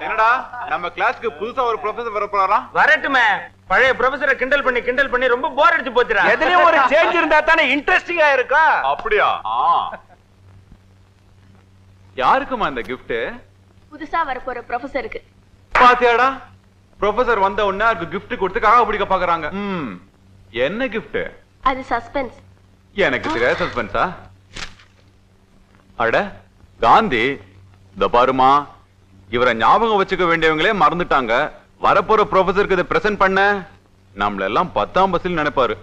என்னடா நம்ம கிளாஸ்க்கு புதுசா ஒரு ப்ரொஃபசர் வர போறாராம் வரட்டுமே. பழைய ப்ரொஃபசரை கிண்டல் பண்ணி கிண்டல் பண்ணி ரொம்ப போர் அடிச்சு போச்சுடா. எதுலயும் ஒரு சேஞ்ச் இருந்தா தானே இன்ட்ரெஸ்டிங்கா இருக்கும் அப்படியா. யாருக்குமா இந்த gift புதுசா வரப்போற ப்ரொஃபசருக்கு பாத்தியாடா? ப்ரொஃபசர் வந்த உடனே அதுக்கு gift கொடுத்து காக பிடிக்க பாக்குறாங்க ம். என்ன gift அது சஸ்பென்ஸ் எனக்கு தெரியாத சஸ்பென்ஸா அட காந்தி இந்த பாருமா இவரை ஞாபகம் வச்சுக்க வேண்டியவங்களே மறந்துட்டாங்க. வரப்போற ப்ரொஃபஸருக்கு இதை பிரசன்ட் பண்ண? நம்மளெல்லாம் பத்தாம் பஸ்ஸில் நினைப்பாரு.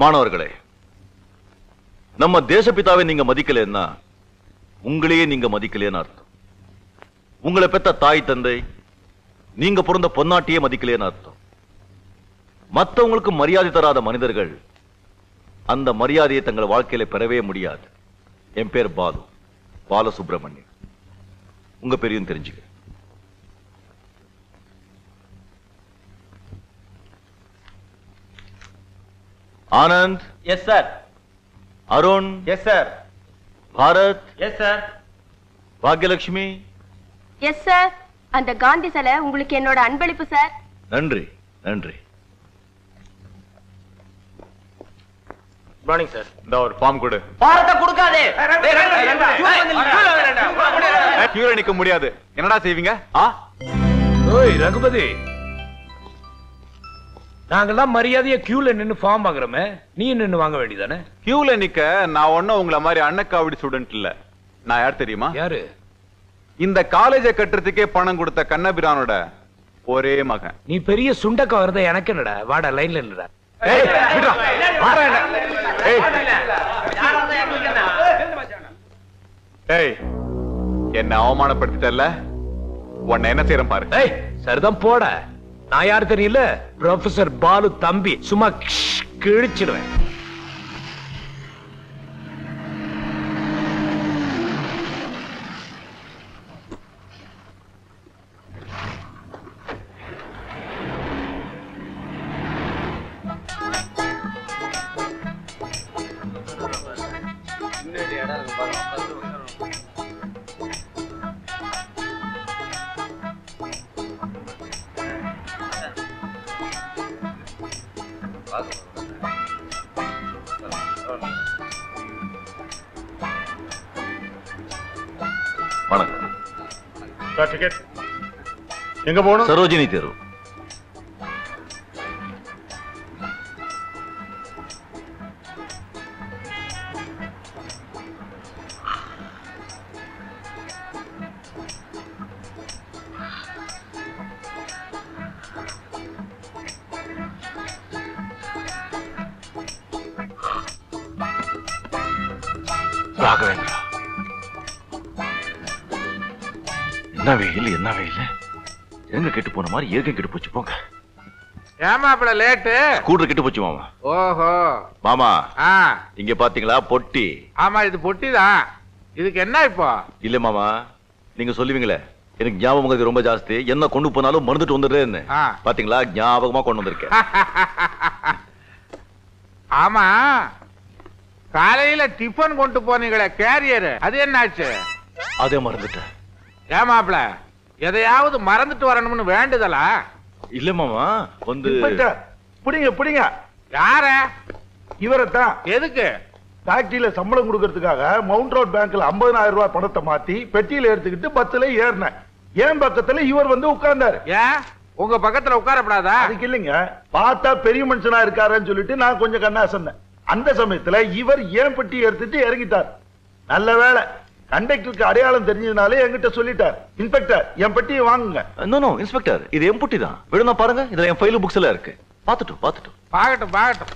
மாணவர்களே நம்ம தேசப்பிதாவை நீங்க மதிக்கலன்னா உங்களையே நீங்க மதிக்கலேன்னு அர்த்தம். உங்களை பெத்த தாய் தந்தை நீங்க பிறந்த பொன்னாட்டியே மதிக்கலைன்னு அர்த்தம். மத்தவங்களுக்கு மரியாதை தராத மனிதர்கள் அந்த மரியாதையை தங்கள் வாழ்க்கையில பெறவே முடியாது. என் பேர் பாலு பாலசுப்ரமணியன். உங்க பெரியும் தெரிஞ்சுக்க Anand. Yes sir Arun. Yes sir Bharat. Yes sir Bhagyalakshmi yes sir அந்த காந்தி சிலை உங்களுக்கு என்னோட அன்பளிப்பு சார் நன்றி நன்றி. மார்னிங் சார் இந்த ஒரு ஃபார்ம் கொடு. பாரத்தை கொடுக்காதே. நிக்க முடியாது. என்னடா செய்வீங்க? ஆ? ஓய் ரகுபதி. நாங்கெல்லாம் மரியாதையா கியூல நின்னு ஃபார்ம் வாங்குறோமே. நீ நின்னு வாங்க வேண்டியதானே? கியூல நிக்க நான் ஒன்னும் உங்கள மாதிரி அன்னக்காவடி ஸ்டூடெண்ட் இல்ல. நான் யார் தெரியுமா? யாரு? இந்த காலேஜை கட்டுறதுக்கே பணம் கொடுத்த கண்ணபிரானோட ஒரே மகன். நீ பெரிய சுண்டக்கா வருத எனக்கு என்னடா? வாடா லைன்ல இல்லடா ஏய், என்ன. ஏய். ஏய் என்ன அவமானப்படுத்திட்டல்ல? உன்னை என்ன செய்யறேன் பாரு. ஏய் சரிதான் போட. நான் யார் தெரியல? ப்ரொஃபசர் பாலு தம்பி. சும்மா கிழிச்சிடுவேன். வணக்கம். டிக்கெட் எங்க போகணும்? சரோஜினி தெரு. ராகவேந்திரா. என்ன வெயில் என்ன வெயில்? எங்க கெட்டு போன மாதிரி ஏகம் கெட்டு போச்சு போங்க. ஏமாப்பிள லேட்டு. கூடுற கெட்டு போச்சு மாமா. ஓஹோ. மாமா ஆ. இங்க பாத்தீங்களா பொட்டி? ஆமா இது பொட்டிதான் இதுக்கு என்ன இப்போ? இல்ல மாமா. நீங்க சொல்லுவீங்களே. எனக்கு ஞாபகம் ரொம்ப ஜாஸ்தி. என்ன கொண்டு போனாலும் மறந்துட்டு வந்துடுறேன்னு. பாத்தீங்களா? ஞாபகமா கொண்டு வந்திருக்கேன். ஆமா. காலையில டிஃபன் கொண்டு போனீங்களே கேரியர். அது என்னாச்சு? அதே மறந்துட்டேன். ஏமாப்பிள எதையாவது மறந்துட்டு வரணும்னு வேண்டுதலா? இல்ல மாமா வந்து புடிங்க புடிங்க. யார? இவரைத்தான். எதுக்கு? ஃபேக்டரியில சம்பளம் கொடுக்கறதுக்காக மவுண்ட் ரோட் பேங்க்ல 50000 ரூபாய் பணத்தை மாத்தி பெட்டியில எடுத்துக்கிட்டு பஸ்ல ஏறினேன். என் பக்கத்துல இவர் வந்து உட்கார்ந்தாரு. ஏன் உங்க பக்கத்துல உட்காரப்படாதா? அதுக்கு இல்லைங்க. பார்த்தா பெரிய மனுஷனா இருக்காருன்னு சொல்லிட்டு நான் கொஞ்சம் கண்ணா சொன்னேன் அந்த சமயத்துல இவர் ஏன் பெட்டி எடுத்துட்டு இறங்கிட்டார். நல்ல வேளை. கண்டக்டருக்கு அடையாளம் தெரிஞ்சதுனாலே என்கிட்ட சொல்லிட்டார். இன்ஸ்பெக்டர் என் பெட்டியை வாங்குங்க. நோ நோ இன்ஸ்பெக்டர் இது என் புட்டி தான். விடுனா பாருங்க இதுல என் ஃபைல் புக்ஸ் எல்லாம் இருக்கு. பாத்துட்டு பாத்துட்டு பாகட்டும் பாகட்டும்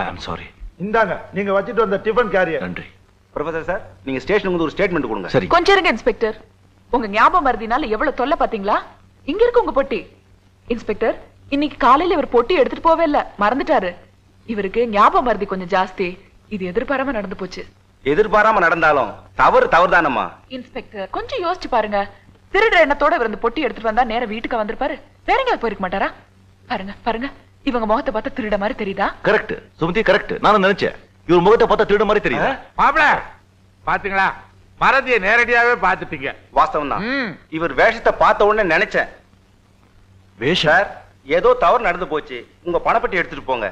ஐ ஆம் சாரி இந்தாங்க நீங்க வச்சுட்டு வந்த டிஃபன் கேரியர் நன்றி. ப்ரொஃபசர் சார் நீங்க ஸ்டேஷனுக்கு வந்து ஒரு ஸ்டேட்மெண்ட் கொடுங்க. சரி. கொஞ்சம் இருங்க இன்ஸ்பெக்டர். உங்க ஞாபகம் மருதினால எவ்வளவு தொல்லை பாத்தீங்களா இங்க இருக்கு உங்க பொட்டி. இன்ஸ்பெக்டர் இன்னைக்கு காலையில இவர் பொட்டி எடுத்துட்டு போவே இல்ல. மறந்துட்டாரு. இவருக்கு ஞாபகம் மருதி கொஞ்சம் ஜாஸ்தி. இது எதிர்பாராம நடந்து போச்சு. எதிர்பாராம நடந்தாலும் தவறு தவறுதானம்மா? இன்ஸ்பெக்டர் கொஞ்சம் யோசிச்சு பாருங்க. திருடுற எண்ணத்தோட இவர் இந்த பொட்டி எடுத்துட்டு வந்தா நேரா வீட்டுக்கு வந்திருப்பாரு. வேற எங்கேயாவது போயிருக்க மாட்டாரா? பாருங்க பாருங்க. இவங்க முகத்தை பார்த்தா திருட மாதிரி தெரியுதா? கரெக்ட் சுமதி கரெக்ட் நானும் நினைச்சேன். இவர் முகத்தை பார்த்தா திருட மாதிரி தெரியுது? மாப்பிள பாத்தீங்களா? மறதிய நேரடியாவே பாத்துட்டீங்க வாஸ்தவம் தான். இவர் வேஷத்தை பார்த்த உடனே நினைச்சேன். வேஷம்? சார் ஏதோ தவறு நடந்து போச்சு. உங்க பணப்பட்டி எடுத்துட்டு போங்க.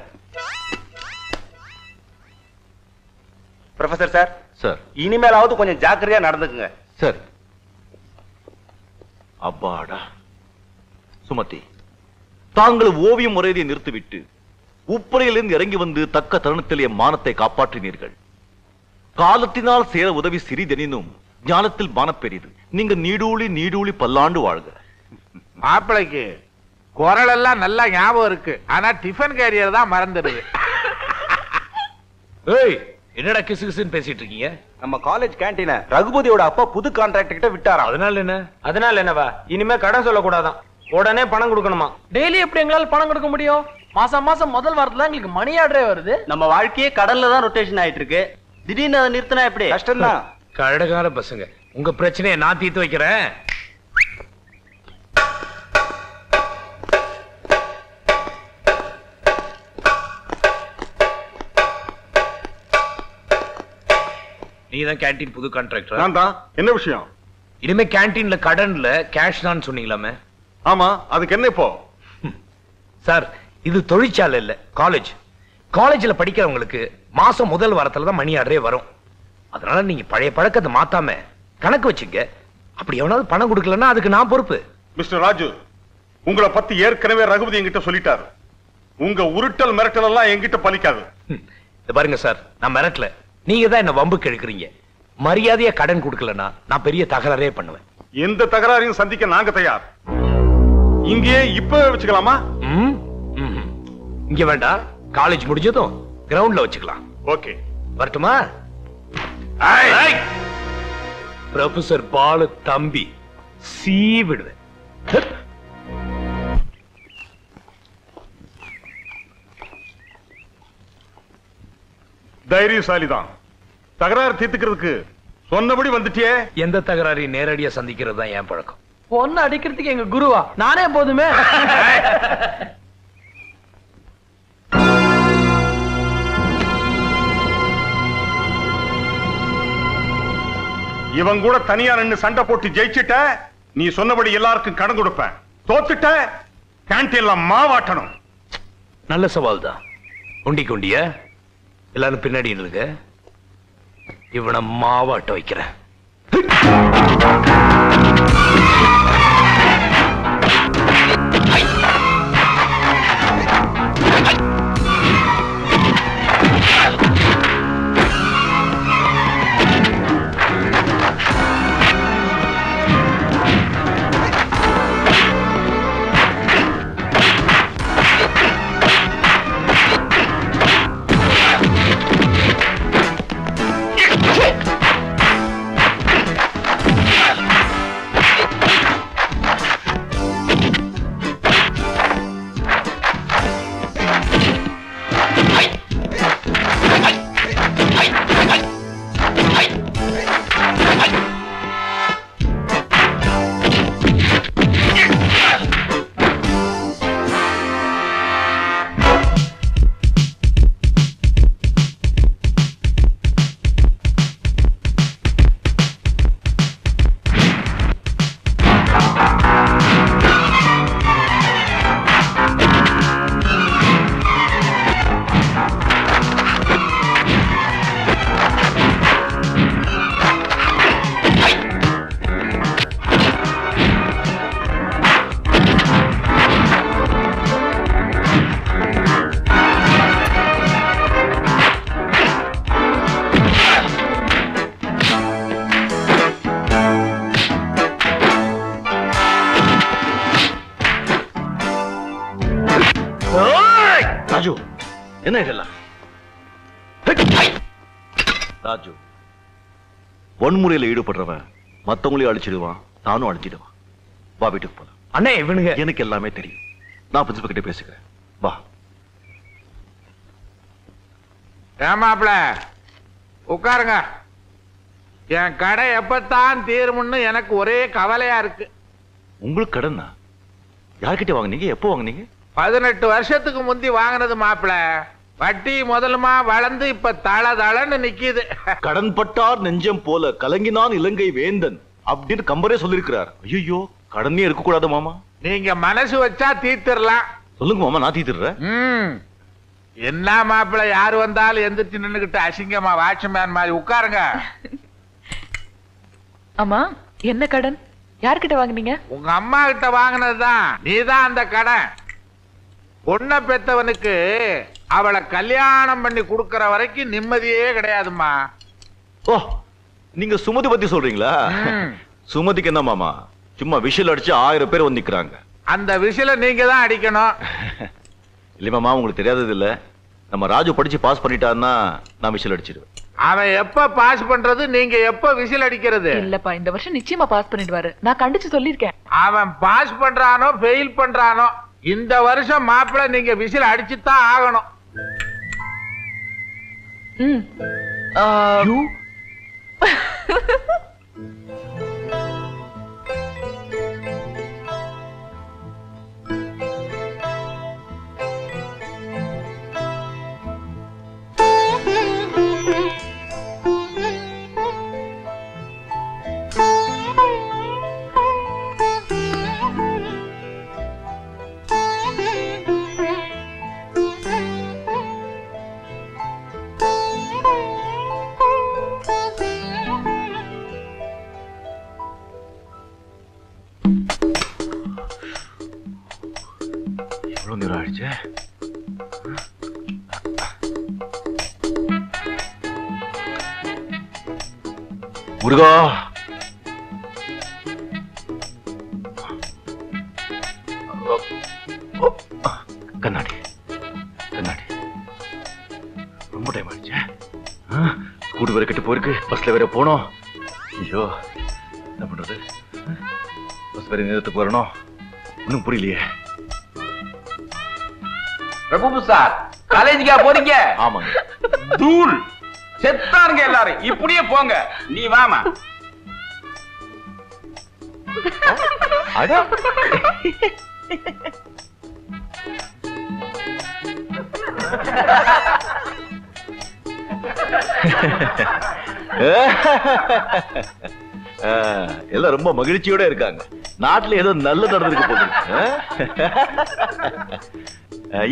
ப்ரொஃபசர் சார் சார் இனிமேலாவது கொஞ்சம் ஜாக்கிரதையா நடந்துக்குங்க. சார் அப்பாடா. சுமதி தாங்கள் ஓவியம் முறையை நிறுத்திவிட்டு உப்பரையிலிருந்து இறங்கி வந்து தக்க தருணத்தில் மானத்தை காப்பாற்றினீர்கள். காலத்தினால் சேர உதவி சிறிதெனினும் ஞானத்தில் மானப் பெரிது நீங்க நீடூழி நீடூழி பல்லாண்டு வாழ்க. மாப்பிளைக்கு குரல் எல்லாம் நல்லா ஞாபகம் இருக்கு. ஆனா டிஃபன் கேரியர் தான் மறந்துடுது. ஏய் என்னடா கிசு கிசுன்னு பேசிட்டு இருக்கீங்க? நம்ம காலேஜ் கேண்டீன ரகுபதியோட அப்பா புது கான்ட்ராக்ட் கிட்ட விட்டாராம். அதனால என்ன? அதனால என்னவா? இனிமே கடன் சொல்லக்கூடாதான். உடனே பணம் கொடுக்கணுமா? டெய்லி எப்படி எங்களால பணம் கொடுக்க முடியும்? மாசம் மாசம் முதல் வாரத்துல தான் எங்களுக்கு மணி ஆர்டரே வருது. நம்ம வாழ்க்கையே கடல்ல தான் ரொட்டேஷன் ஆயிட்டு இருக்கு திடீர்னு அதை நிறுத்தினா எப்படி? கஷ்டம் தான் கழகார பசங்க உங்க பிரச்சனையை நான் தீர்த்து வைக்கிறேன். நீ தான் கேண்டீன் புது கான்ட்ராக்டர் நான் தான் என்ன விஷயம்? இனிமே கேண்டீன்ல கடன்ல கேஷ் தான் சொன்னீங்களாமே? ஆமா அதுக்கு என்ன இப்போ? சார் இது தொழிற்சாலை இல்ல காலேஜ் காலேஜ்ல படிக்கிறவங்களுக்கு மாசம் முதல் வாரத்துல தான் மணி ஆர்டரே வரும். அதனால நீங்க பழைய பழக்கத்தை மாத்தாம கணக்கு வச்சுங்க. அப்படி எவனாவது பணம் கொடுக்கலன்னா அதுக்கு நான் பொறுப்பு. மிஸ்டர் ராஜு உங்களை பத்தி ஏற்கனவே ரகுபதி என்கிட்ட சொல்லிட்டாரு. உங்க உருட்டல் மிரட்டல் எல்லாம் என்கிட்ட பலிக்காது. பாருங்க சார் நான் மிரட்டல. நீங்க தான் என்ன வம்புக்கு எடுக்கிறீங்க மரியாதையா கடன் கொடுக்கலன்னா நான் பெரிய தகராறே பண்ணுவேன். எந்த தகராறையும் சந்திக்க நாங்க தயார். இங்கேயே இப்பவே வச்சுக்கலாமா. இங்க வேண்டாம் காலேஜ் முடிஞ்சதும் கிரவுண்ட்ல வச்சுக்கலாம். ஓகே. வரட்டுமா? ப்ரொஃபசர் பாலு தம்பி சீ விடுவேன். தைரியசாலி தான் தகராறு தீர்த்துக்கிறதுக்கு சொன்னபடி வந்துட்டியே? எந்த தகராறையும் நேரடியா சந்திக்கிறது தான் என் பழக்கம். பொண்ணு அடிக்கிறதுக்கு எங்க குருவா? நானே போதுமே. இவன் கூட தனியா நின்னு சண்டை போட்டு ஜெயிச்சிட்ட நீ சொன்னபடி எல்லாருக்கும் கடன் கொடுப்பேன். தோத்துட்ட கேன்டீன்ல மாவாட்டணும். நல்ல சவால் தான் உண்டி குண்டிய எல்லாரும் பின்னாடி இருங்க இவனை மாவாட்ட வைக்கிறேன். என்ன இதெல்லாம்? ராஜு வன்முறையில ஈடுபடுறவன் மத்தவங்களையும் அழிச்சிடுவான் நானும் அழிச்சிடுவான் வா வீட்டுக்கு போலாம். அண்ணே இவனுங்க எனக்கு எல்லாமே தெரியும். நான் பிரின்சிபல் கிட்ட வா. ஏமாப்ல உட்காருங்க. என் கடை எப்பத்தான் தீரும்னு எனக்கு ஒரே கவலையா இருக்கு. உங்களுக்கு கடனா யார்கிட்ட வாங்குனீங்க? எப்போ வாங்குனீங்க? பதினெட்டு வருஷத்துக்கு முந்தி வாங்கினது மாப்பிள. வட்டி முதலுமா வளர்ந்து இப்ப தள தளன்னு நிக்குது. கடன் பட்டார் நெஞ்சம் போல கலங்கினான் இலங்கை வேந்தன் அப்படின்னு கம்பரே சொல்லிருக்கிறார் ஐயோ கடனே இருக்க கூடாது மாமா. நீங்க மனசு வச்சா தீர்த்திடலாம் சொல்லுங்க மாமா நான் தீத்துறேன் ம். என்ன மாப்பிள யாரு வந்தாலும் எந்திரிச்சு நின்னுகிட்டு அசிங்கமா வாட்ச்மேன் மாதிரி உட்காருங்க. ஆமா என்ன கடன்? யார்கிட்ட வாங்குனீங்க? உங்க அம்மா கிட்ட வாங்கினதுதான். நீதான் அந்த கடன். பொண்ணை பெத்தவனுக்கு அவளை கல்யாணம் பண்ணி கொடுக்கற வரைக்கும் நிம்மதியே கிடையாதும்மா. ஓ நீங்க சுமதி பத்தி சொல்றீங்களா. சுமதிக்கு என்ன மாமா? சும்மா விஷல் அடிச்சு ஆயிரம் பேர் வந்து நிக்கிறாங்க. அந்த விசில நீங்க தான் அடிக்கணும். இல்ல மாமா உங்களுக்கு தெரியாதது இல்ல. நம்ம ராஜு படிச்சு பாஸ் பண்ணிட்டான்னா நான் விஷல் அடிச்சிடுவேன் அவன் எப்ப பாஸ் பண்றது நீங்க எப்ப விசில் அடிக்கிறது? இல்லப்பா இந்த வருஷம் நிச்சயமா பாஸ் பண்ணிடுவாரு. நான் கண்டிச்சு சொல்லிருக்கேன் அவன் பாஸ் பண்றானோ ஃபெயில் பண்றானோ இந்த வருஷம் மாப்பிள நீங்க விசில் அடிச்சுதான் ஆகணும். ம் ஆ, எவ்வளவு கண்ணாடி. கண்ணாடி. ரொம்ப டைம் ஆயிடுச்சு. கூடு வேற கெட்டு போயிருக்கு. பஸ்ல வேற போனோம். ஐயோ என்ன பண்றது? பஸ் வேற நேரத்துக்கு வரணும். ஒன்றும் புரியலையே. பிரபு சார் காலேஜுக்கா போறீங்க? ஆமாங்க. தூள். செத்தானுங்க எல்லாரும். இப்படியே போங்க. நீ வாமா. அட. எல்லாம் ரொம்ப மகிழ்ச்சியோட இருக்காங்க. நாட்டுல ஏதோ நல்லது நடந்திருக்கு போகுது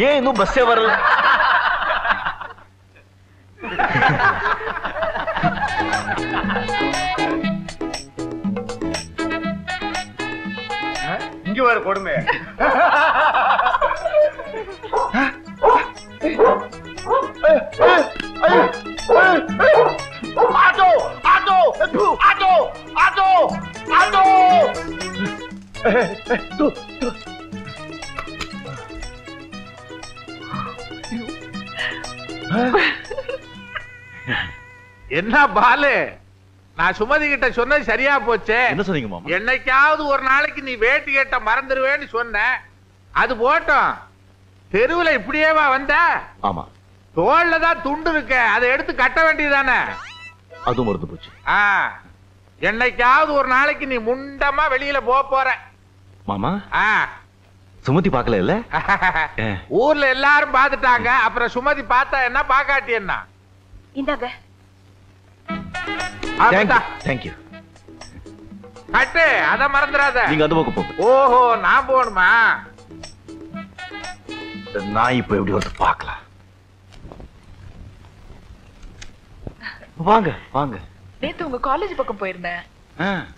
ஏன் இன்னும் பஸ்ஸே வரல? இங்க வேற கொடுமை. பாலு நான் சுமதி கிட்ட சொன்னது சரியா போச்சே? என்ன சொன்னீங்க மாமா? என்னைக்காவது ஒரு நாளைக்கு நீ வேட்டி கேட்ட மறந்துடுவேன்னு சொன்ன. அது போட்டோம். தெருவுல இப்படியேவா வந்த? ஆமா. தோல்ல தான் துண்டு இருக்க. அதை எடுத்து கட்ட வேண்டியதானே அதுவும் மறந்து போச்சு. ஆ. என்னைக்காவது ஒரு நாளைக்கு நீ முண்டமா வெளியில போக போற. மாமா? ஆ. சுமதி பார்க்கல இல்ல ஊர்ல எல்லாரும் பாத்துட்டாங்க அப்புறம் சுமதி பார்த்தா என்ன? பாக்காட்டி என்ன? இந்தாங்க. தேங்க்யூ கட்டு அத மறந்துடாத. நீங்க அந்த பக்கம் போங்க. ஓஹோ நான் போகணுமா? நான் இப்ப எப்படி வந்து பார்க்கலாம்? வாங்க வாங்க. நேத்து உங்க காலேஜ் பக்கம் போயிருந்தேன்.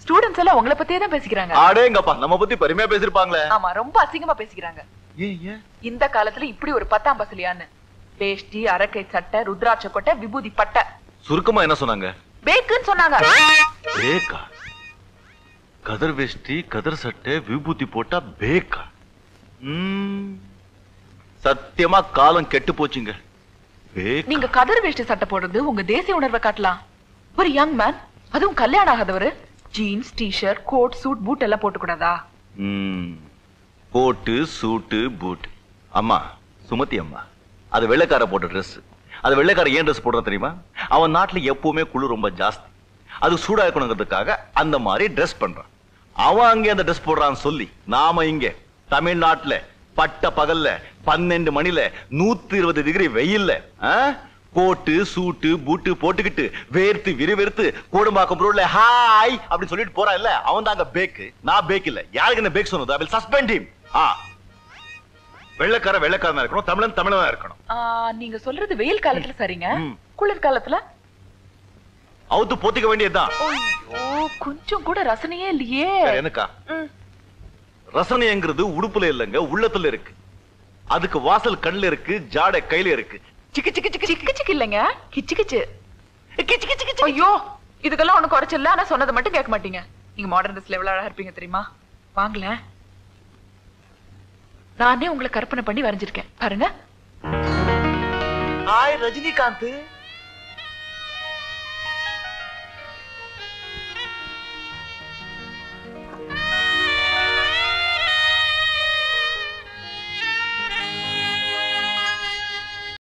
ஸ்டூடெண்ட்ஸ் எல்லாம் உங்களை பத்தியே தான் பேசிக்கிறாங்க. அடேங்கப்பா நம்ம பத்தி பெருமையா பேசிருப்பாங்களே ஆமா ரொம்ப அசிங்கமா பேசிக்கிறாங்க. இந்த காலத்துல இப்படி ஒரு பத்தாம் பசலியான்னு வேஷ்டி அரக்கை சட்டை ருத்ராட்ச கொட்டை விபூதி பட்டை. சுருக்கமா என்ன சொன்னாங்க? பேக்குன்னு சொன்னாங்க. பேக்கா? கதர் வேஷ்டி கதர் சட்டை விபூதி போட்டா பேக்கா? சத்தியமா காலம் கெட்டு போச்சுங்க. நீங்க கதர் வேஷ்டி சட்டை போடுறது உங்க தேசிய உணர்வை காட்டலாம். ஒரு யங் மேன் அதுவும் கல்யாணம் ஆகாதவரு jeans T-shirt coat suit boot எல்லாம் போட்டு கூடாதா ம். கோட்டு சூட்டு பூட் அம்மா சுமதி அம்மா அது வெள்ளைக்கார போட்ட Dress. அது வெள்ளைக்கார ஏன் ட்ரெஸ் போடுற தெரியுமா? அவன் நாட்டில் எப்பவுமே குளிர் ரொம்ப ஜாஸ்தி. அது சூடா இருக்கணுங்கிறதுக்காக அந்த மாதிரி ட்ரெஸ் பண்றான். அவன் அங்கே அந்த ட்ரெஸ் போடுறான்னு சொல்லி நாம இங்க தமிழ்நாட்டுல பட்ட பகல்ல பன்னெண்டு மணில நூத்தி இருபது டிகிரி வெயில்ல ஆ? கோட்டு சூட்டு பூட்டு போட்டுக்கிட்டு வேர்த்து விறுவிறுத்து கோடும்பாக்கம் ரோட்ல ஹாய் அப்படின்னு சொல்லிட்டு போறான் இல்ல அவன் தாங்க பேக்கு நான் பேக் இல்ல. யாருக்கு என்ன பேக் சொன்னது ஐ வில் சஸ்பெண்ட் ஆ. வெள்ளைக்கார வெள்ளைக்காரனா இருக்கணும் தமிழன் தமிழனா இருக்கணும். நீங்க சொல்றது வெயில் காலத்துல சரிங்க. குளிர் காலத்துல? அவுத்து போத்திக்க வேண்டியதுதான். ஐயோ கொஞ்சம் கூட ரசனையே இல்லையே. எனக்கா? ரசனைங்கிறது உடுப்புல இல்லைங்க உள்ளத்துல இருக்கு. அதுக்கு வாசல் கண்ணுல இருக்கு ஜாடை கையில இருக்கு. சிக்கு சிக்கு சிக்கு சிக்கு. சிக்கு இல்லைங்க. கிச்சு கிச்சு. ஐயோ இதுக்கெல்லாம் ஒண்ணு குறைச்சல ஆனா சொன்னதை மட்டும் கேட்க மாட்டீங்க. நீங்க மாடர்ன் ட்ரெஸ்ல எவ்வளவு அழகா இருப்பீங்க தெரியுமா? வாங்கல நானே உங்களை கற்பனை பண்ணி வரைஞ்சிருக்கேன். பாருங்க. ஹாய் ரஜினிகாந்த்.